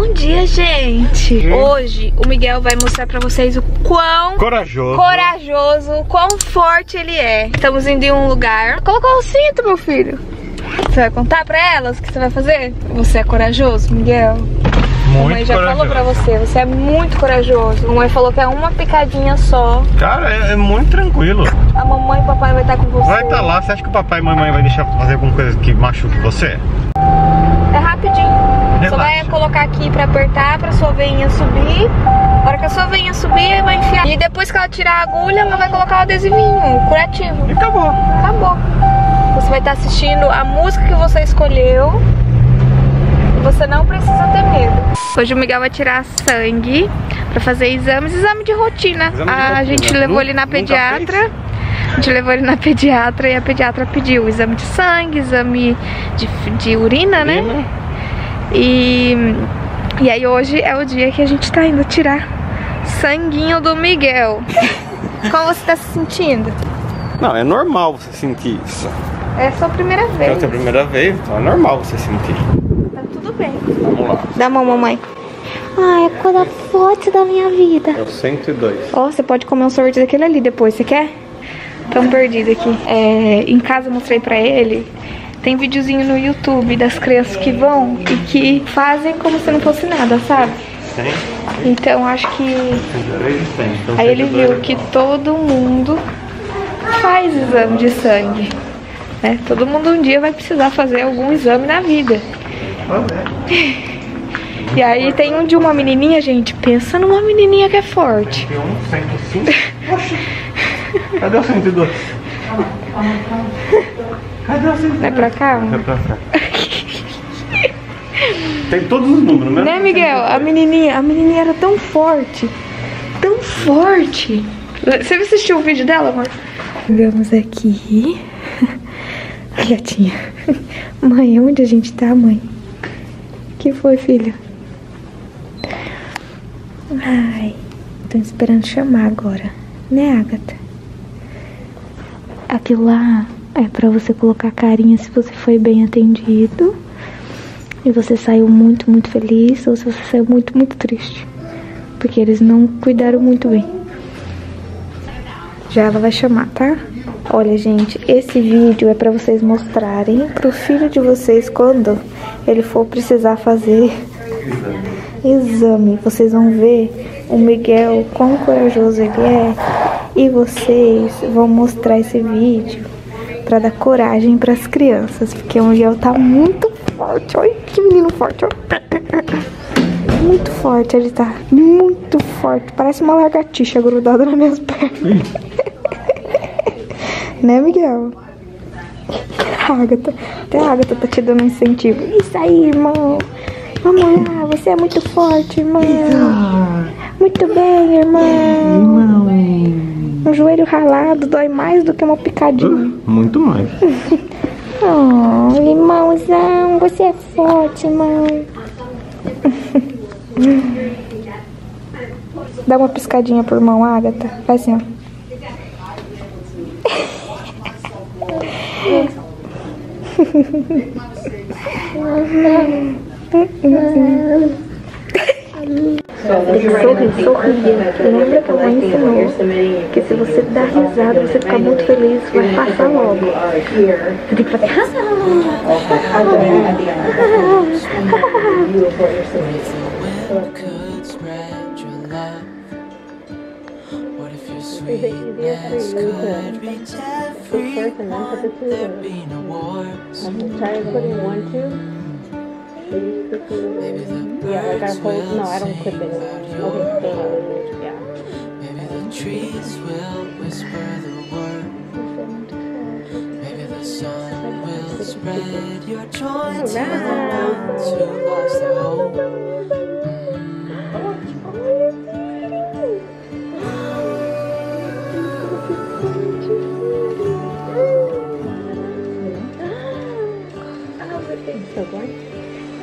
Bom dia, gente! Hoje o Miguel vai mostrar pra vocês o quão Corajoso. corajoso, o quão forte ele é. Estamos indo em um lugar. Colocou o cinto, meu filho. Você vai contar pra elas o que você vai fazer? Você é corajoso, Miguel? Muito a mãe já corajoso. falou pra você, você é muito corajoso. A mãe falou que é uma picadinha só. Cara, é, é muito tranquilo. A mamãe e o papai vai estar com você. Vai estar lá, você acha que o papai e mamãe vai deixar fazer alguma coisa que machuque você? É rapidinho. Só Relaxa. vai colocar aqui pra apertar, pra sua veinha subir. Na hora que a sua veinha subir, vai enfiar. E depois que ela tirar a agulha, ela vai colocar o adesivinho, curativo. E acabou. Acabou. Você vai estar assistindo a música que você escolheu. Você não precisa ter medo. Hoje o Miguel vai tirar sangue pra fazer exames, exame de rotina. Exame de a rotina. gente levou ele na pediatra. A gente levou ele na pediatra e a pediatra pediu exame de sangue, exame de, de urina, né? E, e aí hoje é o dia que a gente tá indo tirar sanguinho do Miguel. Como você tá se sentindo? Não, é normal você sentir isso. É a sua primeira É a vez. sua primeira vez, então é normal você sentir. Tá tudo bem. Vamos lá. Dá a mão, mamãe. Ai, a coisa forte da minha vida. É o 102. Ó, você pode comer um sorvete daquele ali depois, você quer? Tão perdido aqui. É, em casa eu mostrei pra ele. Tem videozinho no YouTube das crianças que vão e que fazem como se não fosse nada, sabe? Tem? Então acho que 102 tem. Então, Aí ele 102 viu que todo mundo faz exame de sangue. Né? Todo mundo um dia vai precisar fazer algum exame na vida. E aí tem um de uma menininha, gente. Pensa numa menininha que é forte. Tem um 105. Oxi. Cadê o 102? Cadê o 102? Vai pra cá? Vai pra cá. Tem todos os números, né? Né, Miguel? A menininha, a menininha era tão forte. Tão forte. Você assistiu o vídeo dela, amor? Vamos aqui. A gatinha. Mãe, onde a gente tá, mãe? que foi, filha? Ai, tô esperando chamar agora. Né, Agatha? Aquilo lá é pra você colocar carinha se você foi bem atendido. E você saiu muito, muito feliz ou se você saiu muito, muito triste. Porque eles não cuidaram muito bem. Já ela vai chamar, tá? Olha, gente, esse vídeo é pra vocês mostrarem pro filho de vocês quando ele for precisar fazer exame. Vocês vão ver o Miguel, quão corajoso ele é. E vocês vão mostrar esse vídeo pra dar coragem pras crianças. Porque o Miguel tá muito forte. Olha que menino forte, ó. Muito forte ele tá. Muito forte. Parece uma lagartixa grudada nas minhas pernas. né, Miguel? A Agatha, até a Agatha tá te dando um incentivo. Isso aí, irmão. Vamos lá, você é muito forte, irmão. Muito bem, irmão. Um joelho ralado dói mais do que uma picadinha. Muito mais. Oh, irmãozão, você é forte, irmão. Dá uma piscadinha pro irmão, Agatha. Faz assim, ó. Sorri, sorri. Lembra que a mãe ensinou que se você dá risada, você ficar muito feliz, vai passar logo. Você tem que fazer. could be no wars. Try putting one, two. Maybe the Yeah, like I hold. No, I don't clip it. Okay, yeah. Maybe the trees will whisper the word. Maybe the sun will spread your joy oh, to the ones who lost their hope. So.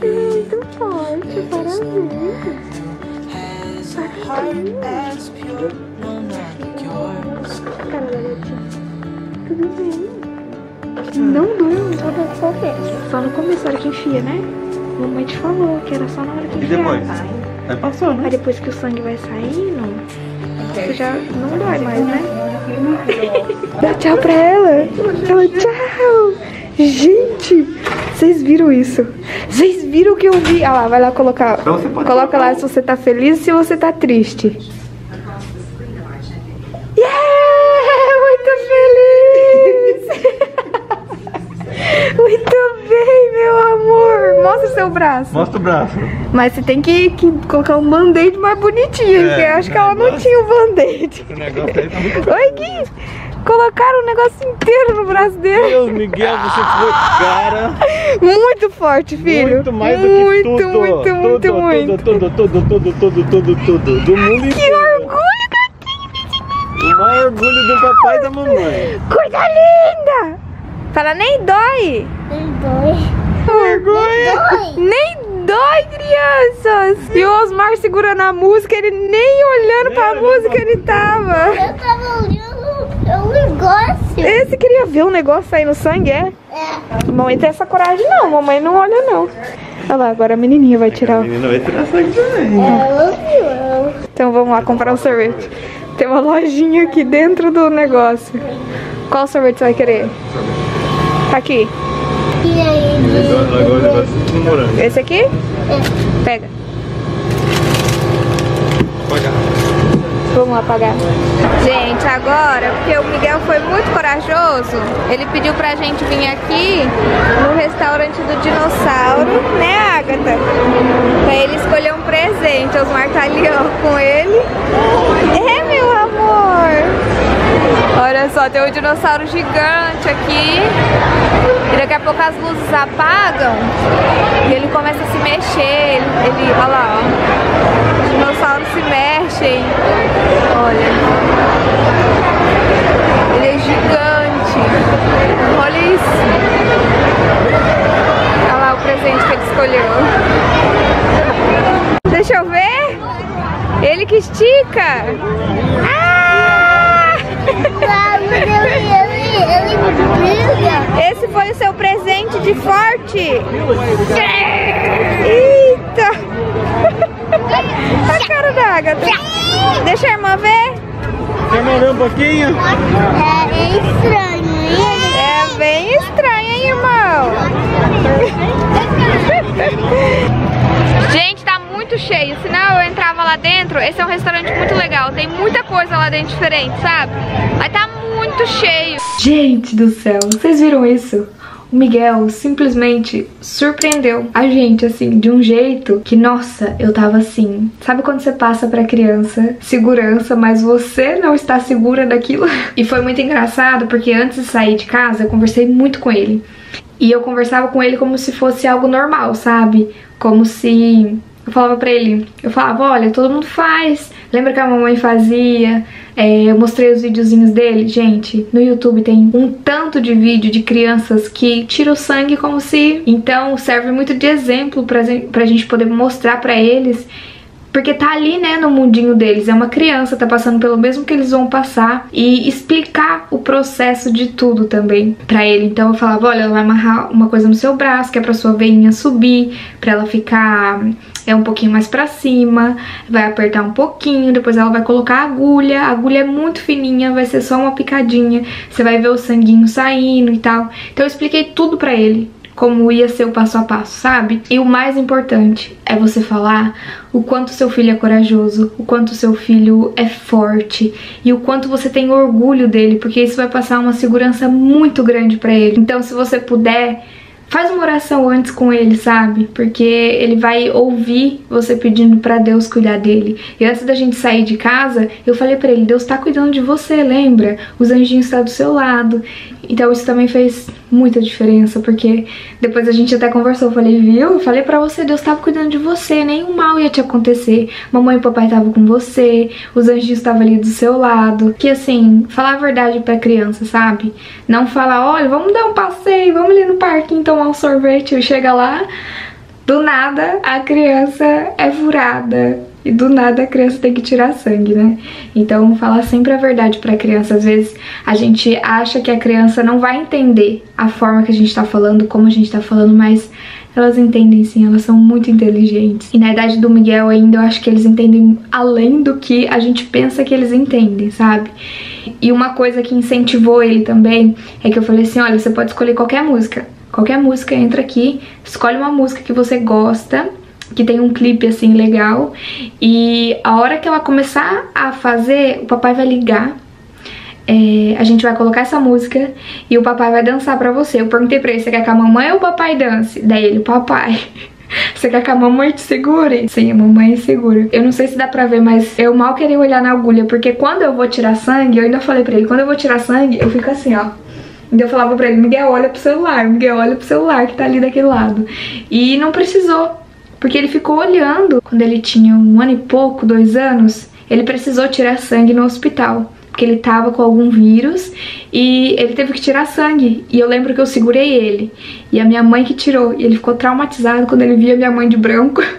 Muito forte, parabéns. Tudo bem. Não doeu? Só começo. Só no começo, a hora que enfia, né? Mamãe te falou que era só na hora que E enfia. depois? Aí passou, né? Aí depois que o sangue vai saindo, você já não dói mais, né? Dá tchau pra ela. Ela, tchau. Gente, vocês viram isso? Vocês viram o que eu vi? Ah lá, vai lá colocar. Então você pode Coloca lá se você tá feliz e se você tá triste. Yeah! Muito feliz! Muito bem, meu amor! Mostra seu braço. Mostra o braço. Mas você tem que, que colocar um band-aid mais bonitinho, É, eu acho que ela não tinha um band-aid. O negócio aí tá muito Oi, Gui! Colocaram o negócio inteiro no braço dele. Deus, Miguel, você foi cara. Muito forte, filho. Muito mais do muito, que tudo. Muito, muito, tudo, muito. Tudo, tudo, tudo, tudo, tudo, tudo. Do mundo Que inteiro. orgulho que eu tenho desse O maior orgulho do papai e da mamãe. Coisa linda! Fala, nem dói. Vergonha. Nem dói, crianças. E o Osmar segurando a música, ele nem olhando Nem pra olhando música pra ele tava. Eu tava olhando negócio. Esse queria ver o negócio saindo sangue, é? Mamãe tem essa coragem não, mamãe não olha não. Olha lá, agora a menininha vai tirar. A menina vai tirar sangue também. Então vamos lá comprar um sorvete. Tem uma lojinha aqui dentro do negócio. Qual sorvete você vai querer? Tá aqui. E aí? Agora o negócio de morango. Esse aqui? Pega. Vamos lá pagar. Gente, agora, porque o Miguel foi muito corajoso, ele pediu pra gente vir aqui no restaurante do dinossauro, né, Agatha? Pra ele escolher um presente. Osmar tá ali, ó, com ele. É, meu amor! Olha só, tem um dinossauro gigante aqui. E daqui a pouco as luzes apagam e ele começa a se mexer. Ele, ele olha lá, ó. Os dinossauros se mexem. Olha. Ele é gigante. Olha isso. Olha lá o presente que ele escolheu. Deixa eu ver. Ele que estica. Ah! Ele, ele, ele brilha. Esse foi o seu presente de forte. Eita! A cara da Agatha. Deixa a irmã ver. Quer morar um pouquinho? É, é estranho. E É bem estranho, hein, irmão? Gente, tá muito cheio. Senão eu entrava lá dentro. Esse é um restaurante muito legal. Tem muita coisa lá dentro diferente, sabe? Mas tá muito cheio. Gente do céu, vocês viram isso? O Miguel simplesmente surpreendeu a gente, assim, de um jeito que, nossa, eu tava assim. Sabe quando você passa pra criança segurança, mas você não está segura daquilo? E foi muito engraçado porque antes de sair de casa eu conversei muito com ele. E eu conversava com ele como se fosse algo normal, sabe? Como se eu falava pra ele, eu falava, olha, todo mundo faz. Lembra que a mamãe fazia? É, eu mostrei os videozinhos dele. Gente, no YouTube tem um tanto de vídeo de crianças que tiram o sangue como se... Então serve muito de exemplo pra, pra gente poder mostrar pra eles porque tá ali, né, no mundinho deles. É uma criança, tá passando pelo mesmo que eles vão passar. E explicar o processo de tudo também pra ele. Então eu falava, olha, ela vai amarrar uma coisa no seu braço, que é pra sua veinha subir, pra ela ficar é um pouquinho mais pra cima, vai apertar um pouquinho, depois ela vai colocar a agulha, a agulha é muito fininha, vai ser só uma picadinha, você vai ver o sanguinho saindo e tal. Então eu expliquei tudo pra ele, como ia ser o passo a passo, sabe? E o mais importante é você falar o quanto seu filho é corajoso, o quanto seu filho é forte e o quanto você tem orgulho dele, porque isso vai passar uma segurança muito grande pra ele. Então, se você puder, faz uma oração antes com ele, sabe? Porque ele vai ouvir você pedindo pra Deus cuidar dele. E antes da gente sair de casa, eu falei pra ele: Deus tá cuidando de você, lembra? Os anjinhos estão do seu lado. Então, isso também fez muita diferença, porque depois a gente até conversou, eu falei, viu? Eu falei pra você, Deus tava cuidando de você, nenhum mal ia te acontecer. Mamãe e papai estavam com você, os anjinhos estavam ali do seu lado. Que assim, falar a verdade pra criança, sabe? Não falar, olha, vamos dar um passeio, vamos ali no parquinho tomar um sorvete. E chega lá, do nada a criança é furada e do nada a criança tem que tirar sangue, né? Então, falar sempre a verdade pra criança. Às vezes a gente acha que a criança não vai entender a forma que a gente tá falando, como a gente tá falando, mas elas entendem sim, elas são muito inteligentes. E na idade do Miguel ainda, eu acho que eles entendem além do que a gente pensa que eles entendem, sabe? E uma coisa que incentivou ele também é que eu falei assim: olha, você pode escolher qualquer música. Qualquer música entra aqui, escolhe uma música que você gosta que tem um clipe assim legal. E a hora que ela começar a fazer, o papai vai ligar. É, a gente vai colocar essa música e o papai vai dançar pra você. Eu perguntei pra ele, você quer que a mamãe ou o papai dance? Daí ele, papai. Você quer que a mamãe te segure? Sim, a mamãe segura. Eu não sei se dá pra ver, mas eu mal queria olhar na agulha, porque quando eu vou tirar sangue, eu ainda falei pra ele, quando eu vou tirar sangue, eu fico assim, ó. Então eu falava pra ele, Miguel, olha pro celular, Miguel, olha pro celular que tá ali daquele lado. E não precisou, porque ele ficou olhando. Quando ele tinha um ano e pouco, dois anos, ele precisou tirar sangue no hospital. Porque ele tava com algum vírus e ele teve que tirar sangue. E eu lembro que eu segurei ele. E a minha mãe que tirou. E ele ficou traumatizado quando ele via minha mãe de branco.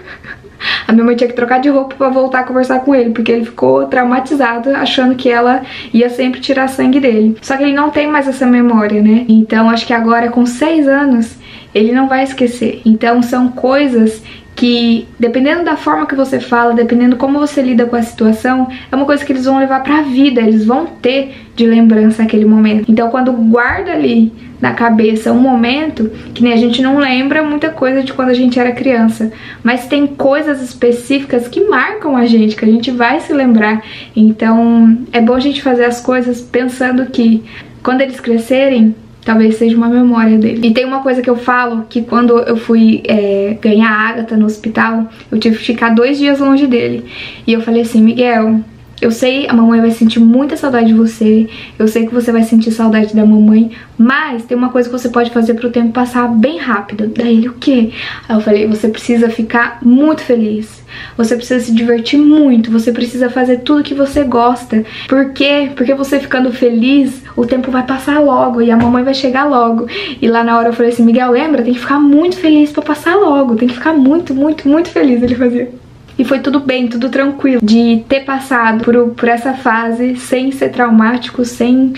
A minha mãe tinha que trocar de roupa pra voltar a conversar com ele, porque ele ficou traumatizado, achando que ela ia sempre tirar sangue dele. Só que ele não tem mais essa memória, né? Então acho que agora, com seis anos, ele não vai esquecer. Então são coisas que dependendo da forma que você fala, dependendo como você lida com a situação, é uma coisa que eles vão levar pra vida, eles vão ter de lembrança aquele momento. Então quando guarda ali na cabeça um momento, que nem a gente não lembra muita coisa de quando a gente era criança, mas tem coisas específicas que marcam a gente, que a gente vai se lembrar. Então é bom a gente fazer as coisas pensando que quando eles crescerem, Talvez seja uma memória dele. E tem uma coisa que eu falo, que quando eu fui é, ganhar a Agatha no hospital, eu tive que ficar dois dias longe dele. E eu falei assim, Miguel, eu sei, a mamãe vai sentir muita saudade de você, eu sei que você vai sentir saudade da mamãe, mas tem uma coisa que você pode fazer pro tempo passar bem rápido. Daí ele, o quê? Aí eu falei, você precisa ficar muito feliz. Você precisa se divertir muito, você precisa fazer tudo que você gosta. Por quê? Porque você ficando feliz, o tempo vai passar logo e a mamãe vai chegar logo. E lá na hora eu falei assim, Miguel, lembra? Tem que ficar muito feliz pra passar logo. Tem que ficar muito, muito, muito feliz. Ele fazia. E foi tudo bem, tudo tranquilo de ter passado por, por essa fase sem ser traumático, sem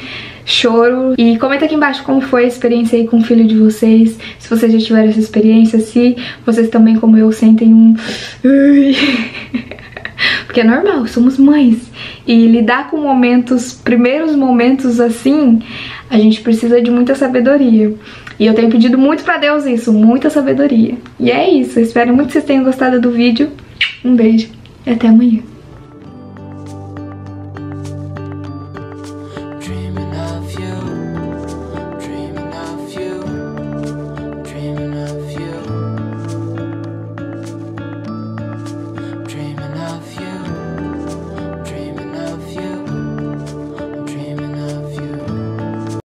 choro. E comenta aqui embaixo como foi a experiência aí com o filho de vocês, se vocês já tiveram essa experiência, se vocês também, como eu, sentem um... Porque é normal, somos mães. E lidar com momentos, primeiros momentos assim, a gente precisa de muita sabedoria. E eu tenho pedido muito pra Deus isso, muita sabedoria. E é isso, eu espero muito que vocês tenham gostado do vídeo. Um beijo e até amanhã.